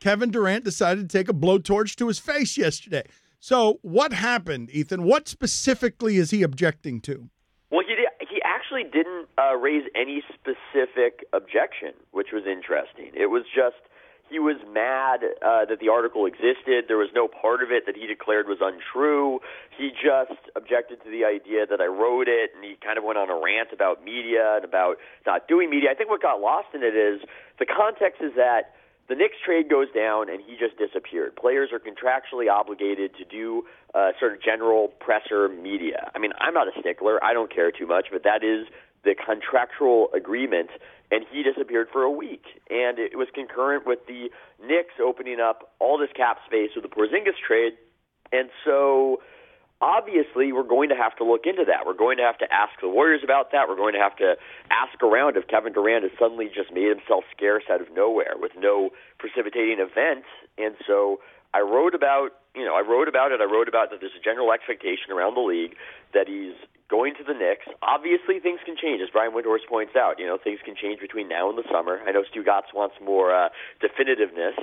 Kevin Durant decided to take a blowtorch to his face yesterday. So, what happened, Ethan? What specifically is he objecting to? Well, he did, he actually didn't uh, raise any specific objection, which was interesting. It was just he was mad uh, that the article existed. There was no part of it that he declared was untrue. He just objected to the idea that I wrote it, and he kind of went on a rant about media and about not doing media. I think what got lost in it is the context is that the Knicks trade goes down and he just disappeared. Players are contractually obligated to do uh, sort of general presser media. I mean, I'm not a stickler. I don't care too much, but that is the contractual agreement, and he disappeared for a week. And it was concurrent with the Knicks opening up all this cap space with the Porzingis trade, and so obviously we're going to have to look into that. We're going to have to ask the Warriors about that. We're going to have to ask around if Kevin Durant has suddenly just made himself scarce out of nowhere with no precipitating event. And so I wrote about, you know, I wrote about it. I wrote about that there's a general expectation around the league that he's going to the Knicks. Obviously, things can change, as Brian Windhorst points out. You know, things can change between now and the summer. I know Stugotz wants more uh, definitiveness,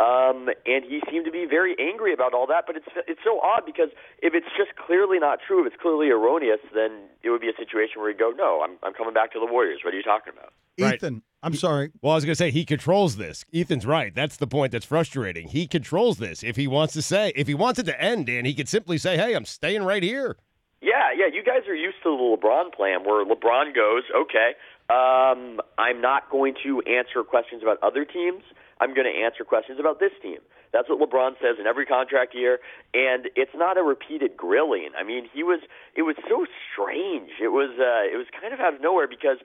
um, and he seemed to be very angry about all that. But it's it's so odd because if it's just clearly not true, if it's clearly erroneous, then it would be a situation where you go, "No, I'm I'm coming back to the Warriors." What are you talking about? Ethan, I'm sorry. Well, I was going to say he controls this. Ethan's right. That's the point that's frustrating. He controls this. If he wants to say, if he wants it to end, Dan, he could simply say, "Hey, I'm staying right here." Yeah, yeah. You guys are used to the LeBron plan where LeBron goes, okay, um, I'm not going to answer questions about other teams. I'm going to answer questions about this team. That's what LeBron says in every contract year, and it's not a repeated grilling. I mean, he was. It was so strange. It was. Uh, it was kind of out of nowhere because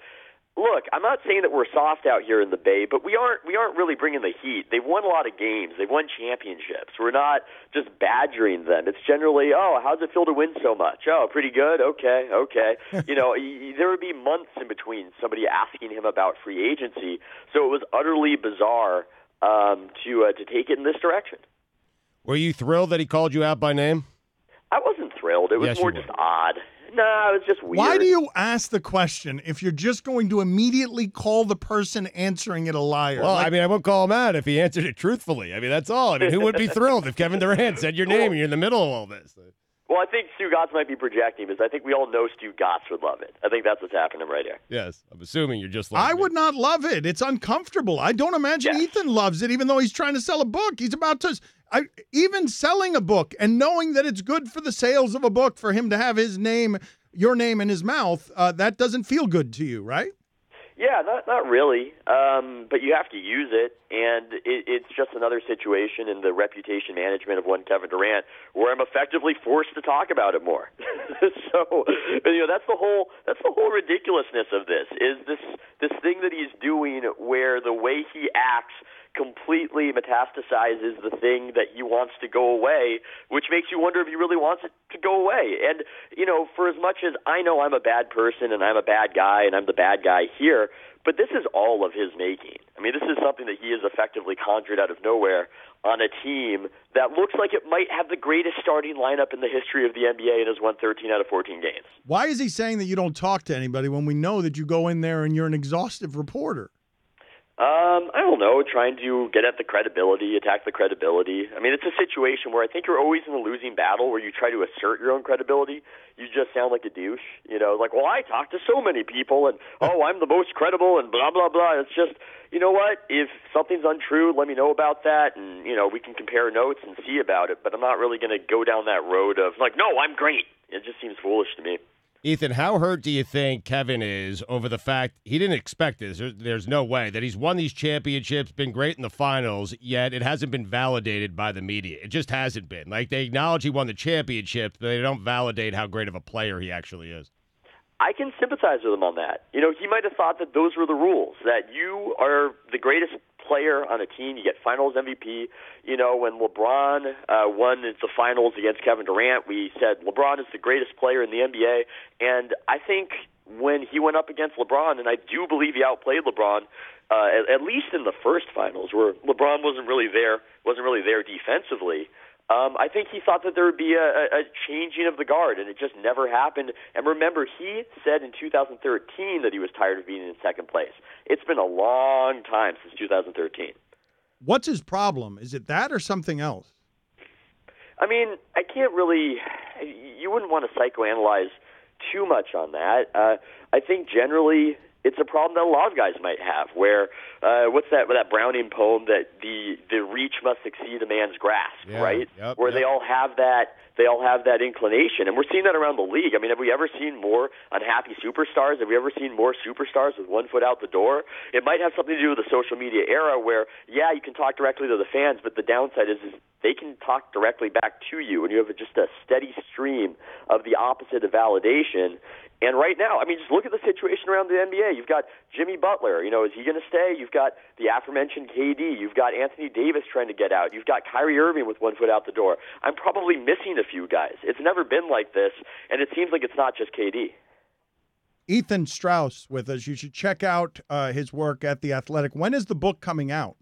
look, I'm not saying that we're soft out here in the Bay, but we aren't we aren't really bringing the heat. They've won a lot of games. They've won championships. We're not just badgering them. It's generally, oh, how's it feel to win so much? Oh, pretty good. Okay, okay. you know, there would be months in between somebody asking him about free agency, so it was utterly bizarre um, to uh, to take it in this direction. Were you thrilled that he called you out by name? I wasn't thrilled. It was Yes, more just odd. No, it was just weird. Why do you ask the question if you're just going to immediately call the person answering it a liar? Well, Like, I mean, I won't call him out if he answered it truthfully. I mean, that's all. I mean, who would be thrilled if Kevin Durant said your name and you're in the middle of all this? Well, I think Stugotz might be projecting because I think we all know Stugotz would love it. I think that's what's happening right here. Yes, I'm assuming you're just like I me. would not love it. It's uncomfortable. I don't imagine Yeah. Ethan loves it, even though he's trying to sell a book. He's about to, I, even selling a book and knowing that it's good for the sales of a book for him to have his name, your name in his mouth. Uh, that doesn't feel good to you, right? Yeah, not not really, um, but you have to use it, and it, it's just another situation in the reputation management of one Kevin Durant where I'm effectively forced to talk about it more. so you know that's the whole that's the whole ridiculousness of this is this this thing that he's doing where the way he acts completely metastasizes the thing that he wants to go away, which makes you wonder if he really wants it to go away. And, you know, for as much as I know I'm a bad person and I'm a bad guy and I'm the bad guy here, but this is all of his making. I mean, this is something that he has effectively conjured out of nowhere on a team that looks like it might have the greatest starting lineup in the history of the NBA and has won 13 out of 14 games. Why is he saying that you don't talk to anybody when we know that you go in there and you're an exhaustive reporter? Um, I don't know, trying to get at the credibility, attack the credibility. I mean, it's a situation where I think you're always in a losing battle where you try to assert your own credibility. You just sound like a douche, you know, like, well, I talk to so many people and, oh, I'm the most credible and blah, blah, blah. It's just, you know what? If something's untrue, let me know about that and, you know, we can compare notes and see about it. But I'm not really going to go down that road of, like, no, I'm great. It just seems foolish to me. Ethan, how hurt do you think Kevin is over the fact he didn't expect this? There- There's no way that he's won these championships, been great in the finals, yet it hasn't been validated by the media. It just hasn't been. Like they acknowledge he won the championship, but they don't validate how great of a player he actually is. I can sympathize with him on that. You know, he might have thought that those were the rules, that you are the greatest player on a team, you get finals MVP. You know, when LeBron uh, won the finals against Kevin Durant, we said LeBron is the greatest player in the NBA. And I think when he went up against LeBron, and I do believe he outplayed LeBron, uh, at, at least in the first finals, where LeBron wasn't really there, wasn't really there defensively. Um, I think he thought that there would be a, a changing of the guard, and it just never happened. And remember, he said in 2013 that he was tired of being in second place. It's been a long time since 2013. What's his problem? Is it that or something else? I mean, I can't really. You wouldn't want to psychoanalyze too much on that. Uh, I think generally it's a problem that a lot of guys might have. Where uh, what's that? That Browning poem that the the reach must exceed a man's grasp, Yeah, right? yep, where yep. they all have that. They all have that inclination, and we're seeing that around the league. I mean, have we ever seen more unhappy superstars? Have we ever seen more superstars with one foot out the door? It might have something to do with the social media era, where yeah, you can talk directly to the fans, but the downside is, is they can talk directly back to you, and you have just a steady stream of the opposite of validation. And right now, I mean, just look at the situation around the NBA. You've got Jimmy Butler. You know, is he going to stay? You've got the aforementioned KD. You've got Anthony Davis trying to get out. You've got Kyrie Irving with one foot out the door. I'm probably missing a few guys. It's never been like this, and it seems like it's not just KD. Ethan Strauss with us. You should check out uh, his work at The Athletic. When is the book coming out?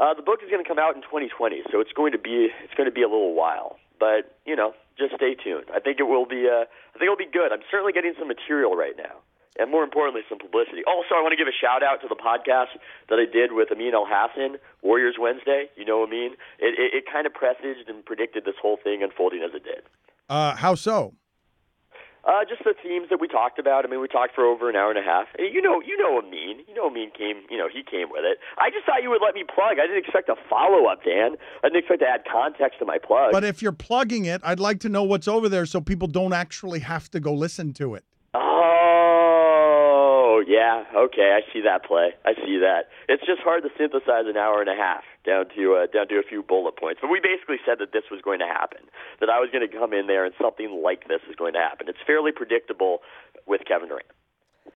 Uh, the book is going to come out in 2020, so it's going to be it's going to be a little while. But you know, just stay tuned. I think it will be. Uh, I think it'll be good. I'm certainly getting some material right now, and more importantly, some publicity. Also, I want to give a shout out to the podcast that I did with Amin Elhassan, Warriors Wednesday. You know Amin. It, it, it kind of presaged and predicted this whole thing unfolding as it did. Uh, how so? Uh, just the themes that we talked about. I mean, we talked for over an hour and a half. You know, you know Amin. You know Amin came. You know he came with it. I just thought you would let me plug. I didn't expect a follow up, Dan. I didn't expect to add context to my plug. But if you're plugging it, I'd like to know what's over there so people don't actually have to go listen to it. Yeah. Okay, I see that play. I see that. It's just hard to synthesize an hour and a half down to uh, down to a few bullet points. But we basically said that this was going to happen. That I was going to come in there and something like this is going to happen. It's fairly predictable with Kevin Durant.